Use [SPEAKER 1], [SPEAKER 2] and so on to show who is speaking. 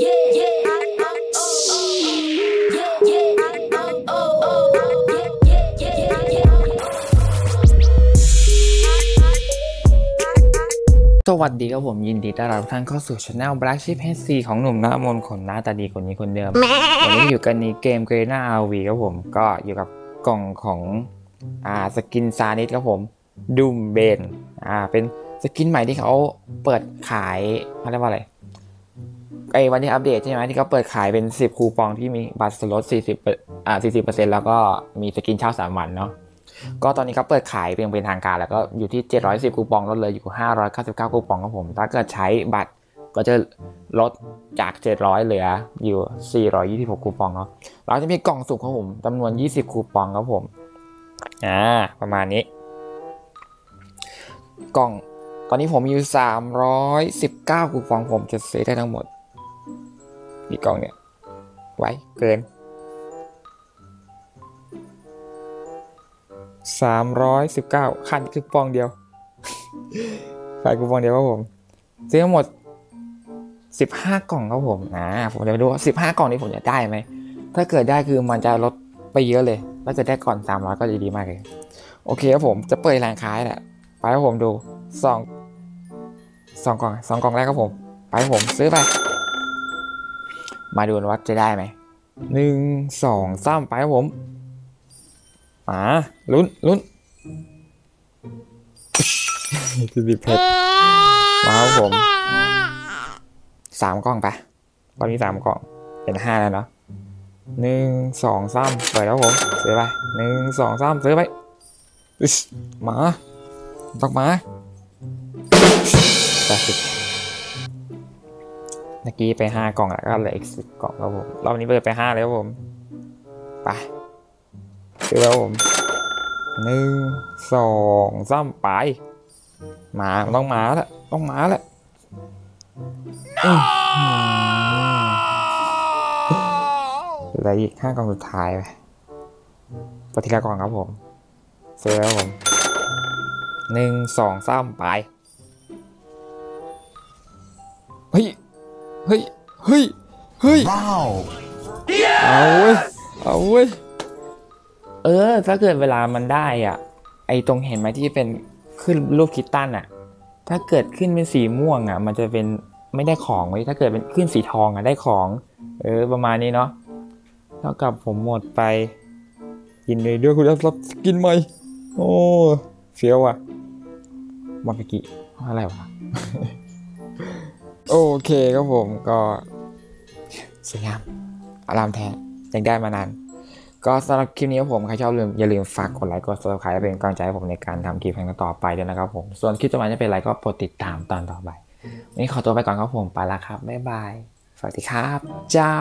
[SPEAKER 1] สวัสดีครับผมยินดีต้อนรับทุกท่านเข้าสู่ channel Black Sheep HC ของหนุ่มหน้ามนต์คนหน้าตาดีคนนี้คนเดิม วันนี้อยู่กันในเกม Garena RoV ครับผมก็อยู่กับกล่องของอ่า skin Zanis ครับผม Doom Bane อ่าเป็นskin ใหม่ที่เขาเปิดขายเขาเรียกว่าอะไร ไอ้วันที่อัปเดตใช่ไหมที่เขาเปิดขายเป็น 10 คูปองที่มีบัตรส่วนลด40อ่า40%แล้วก็มี skin เช่า3วันเนาะก็ตอนนี้เขาเปิดขายเป็นเป็นทางการ แล้วก็อยู่ที่ 710 คูปองลดเลยอยู่ 599 คูปองครับผม ถ้าเกิดใช้บัตรก็จะลดจาก 700 เหลืออยู่ 426 คูปองเนาะเราจะมีกล่องสุ่มครับผมจำนวน 20 คูปองครับผมอ่าประมาณนี้ กล่องตอนนี้ผมมีอยู่ 319 คูปองผมจะซื้อได้ทั้งหมด กี่กล่องเนี่ย ไว้เกินสามร้อยสิบเก้าคันคือปองเดียวขายคูปองเดียวครับผม ซื้อทั้งหมดสิบห้ากล่องครับผมอ่าผมจะไปดูว่าสิบห้ากล่องนี้ผมจะได้ไหม ถ้าเกิดได้คือมันจะลดไปเยอะเลย ถ้าเกิดได้ก่อนสามร้อยก็จะดีมากเลย โอเคครับผมจะเปิดแรงขายแหละไปครับผมดูสองสองกล่องสองกล่องแรกครับผม ไปครับผมซื้อไป มาดูกันว่าจะได้ไหมหนึ่งสองสามไปครับผมมาลุ้นลุ้นคือดิเพชรมาครับผมสามกล่องไปตอนนี้สามกล่องเป็นห้าแล้วเนาะหนึ่งสองสามเปิดแล้วผมซื้อไปหนึ่งสองสามซื้อไปอึชมาตอกมาแปดสิบ เมื่อกี้ไปห้ากล่องแล้วก็เหลืออีกสิบกล่องครับผมรอบนี้เปิดไปห้าแล้วครับผมไปซื้อแล้วผมหนึ่งสองสามไปมาต้องมาแล้วต้องมาแล้วอื้อหือเหลืออีกห้ากล่องสุดท้ายไปปฏิกากล่องครับผมซื้อแล้วผมหนึ่งสองสามไปเฮ้ย เฮ้ย เฮ้ย เฮ้ย
[SPEAKER 2] Wow.
[SPEAKER 1] เอาเว้ย เอาเว้ย เออ ถ้าเกิดเวลามันได้อะ ไอตรงเห็นไหมที่เป็นขึ้นรูปคิตตันอะ ถ้าเกิดขึ้นเป็นสีม่วงอะ มันจะเป็นไม่ได้ของไว้ยถ้าเกิดเป็นขึ้นสีทองอะได้ของ เออ ประมาณนี้เนาะเท่ากับผมหมดไปยินดีด้วยคุณได้รับสกินใหม่โอ้เฟี้ยวอะหมดไปกี่อะไรวะ โอเคครับผมก็สวยงามอารามแท้ยังได้มานานก็สำหรับคลิปนี้ผมใครชอบลืมอย่าลืมฝากกดไลค์กด subscribe เป็นกำลังใจให้ผมในการทำคลิปครั้งต่อไปด้วยนะครับผมส่วนคลิปต่อมาจะเป็นอะไรก็โปรดติดตามตอนต่อไปวันนี้ขอตัวไปก่อนครับผมไปละครับบ๊ายบายสวัสดีครับ เจ้า